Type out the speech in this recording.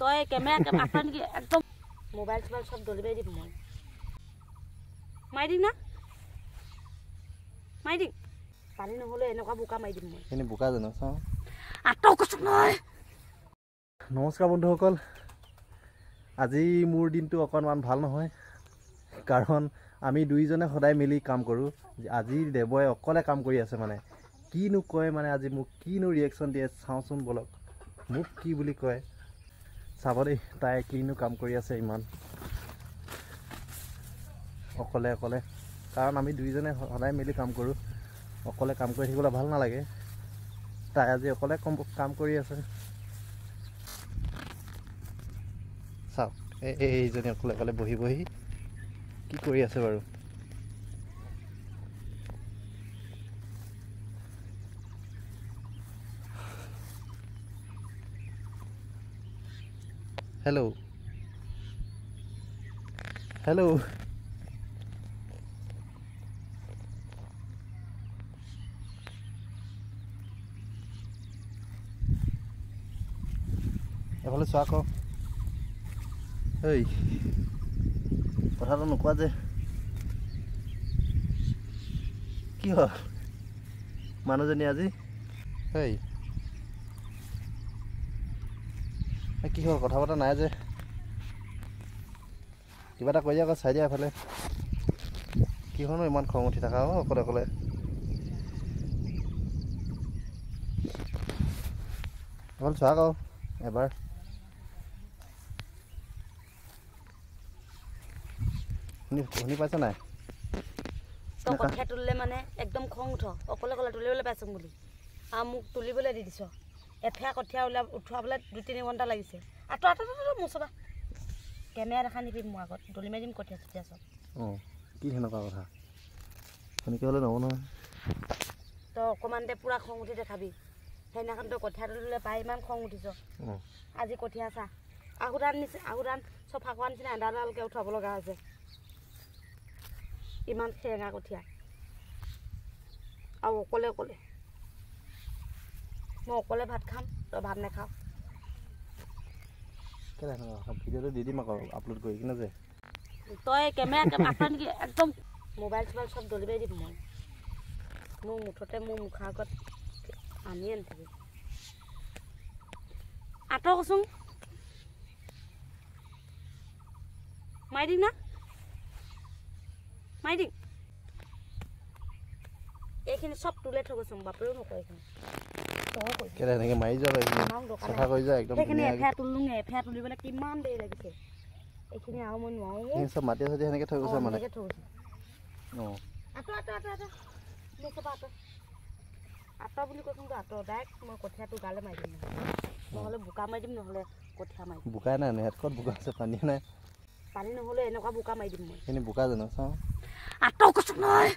তই কেমেৰা নেকি একদম মোবাইল চোবাইল চব দিম মই। মাৰি দিম না? মাৰি দিম। পানী নহ'লে এনেকুৱা বোকা মাৰি দিম মই। বোকা জানো চাওঁ। আঁতৰ কৈছো নহয় নমস্কাৰ বন্ধুসকল। আজি মোৰ দিনটো অকণমান ভাল নহয় কাৰণ আমি দুইজনে সদায় মিলি কাম কৰোঁ। আজি দেৱই অকলে কাম কৰি আছে মানে। কিনো কয় মানে আজি মোক কিনো ৰিয়েকশ্যন দিয়ে চাওঁচোন বলক। মোক কি বুলি কয়? চাব দেই তাই কিনো কাম কৰি আছে ইমান। অকলে অকলে। কাৰণ আমি দুইজনে সদায় মিলি কাম কৰোঁ। অকলে কাম কৰি থাকিবলৈ ভাল নালাগে। তাই আজি অকলে কম কৰি আছে। চাওক এই এই- এইজনী অকলে অকলে বহি বহি কি কৰি আছে বাৰু? হেল্ল' হেল্ল' এফালে চোৱা আকৌ এই। কথাটো নোকোৱা যে। কি হ'ল? মানুহজনী আজি? এই। কি হ'ল? কথা পতা নাই যে। কিবা এটা কৈ দিয়া আকৌ চাই দিয়া এফালে। কি হ'লনো ইমান খং উঠি থাকা অ' অকলে অকলে। এফালে চোৱা আকৌ এবাৰ। শুনি শুনি পাইছা নাই? তই তুলিলে মানে একদম খং উঠ। অকলে অকলে তুলিবলৈ পাইছোঁ বুলি। আৰু মোক তুলিবলৈ দি দিছ। এফেয়া কঠীয়া উলিয়া উঠোৱাবলৈ দুই তিনি ঘণ্টা লাগিছে। আঁতৰ আঁতৰ মোৰ চবা কেমেৰা দেখা নিবি মোৰ আগত। দলি মাৰি দিম কঠীয়া চঠীয়া চব। অঁ কি সেনেকুৱা কথা? সেনেকৈ হ'লে নহ'ব নহয়। তই অকণমানতে পূৰা খং উঠি দেখাবি। সেইদিনাখন তই কঠীয়া তুলিলে পাই ইমান খং উঠিছ। আজি কঠীয়া চা। আহুধান নিচিনা আহুধান চফা কৰা নিচিনা এডাল এডালকৈ উঠাব লগা হৈছে। ইমান সেৰেঙা কঠীয়া। আৰু অকলে অকলে। মই অকলে ভাত খাম। তই ভাত কেলৈ কথা ভিডিঅ'টো দি দিম আকৌ আপলোড কৰি কিনে যে। তই কেমেৰা নেকি একদম মোবাইল চোবাইল চব মাৰি দিম মই মোৰ মুঠতে মোৰ মুখৰ আগত আনি আনিথাকিবি আঁতৰ কচোন। মাৰি দিম না? মাৰি দিম। এইখিনি চব তুলে থৈ গৈছোঁ বাপেও নকয় এইখিনি। কেলৈ সেনেকৈ মাৰি যোৱা দৰকাৰ চাফা। কৰি যোৱা একদম সেইখিনি ধুনীয়াকৈ এফেয়া তুলোঙে এফেয়া তুলিবলৈ কিমান দেৰি লাগিছে। এইখিনি আৰু মই নোৱাৰোঁ এইখিনি চব মাটি চাটি সেনেকৈ থৈ গৈছে মানে। এনেকৈ থৈ গৈছোঁ। অঁ। আঁতৰ আঁতৰ আঁতৰ আঁতৰ। মোৰ চবা আঁতৰ। আঁতৰ বুলি কৈছোঁতো আঁতৰ ডাইৰেক্ট মই কঠীয়াটো গালে মাৰি দিম নহ'লে বোকা মাৰি দিম নহ'লে কঠীয়া মাৰি দিম। বোকাই নাই নেট ক'ত বোকা আছে পানী নাই। পানী নহ'লে এনেকুৱা বোকা মাৰি দিম মই। সেইখিনি বোকা জানো চাওঁ। আঁতৰ কৈছোঁ নহয়।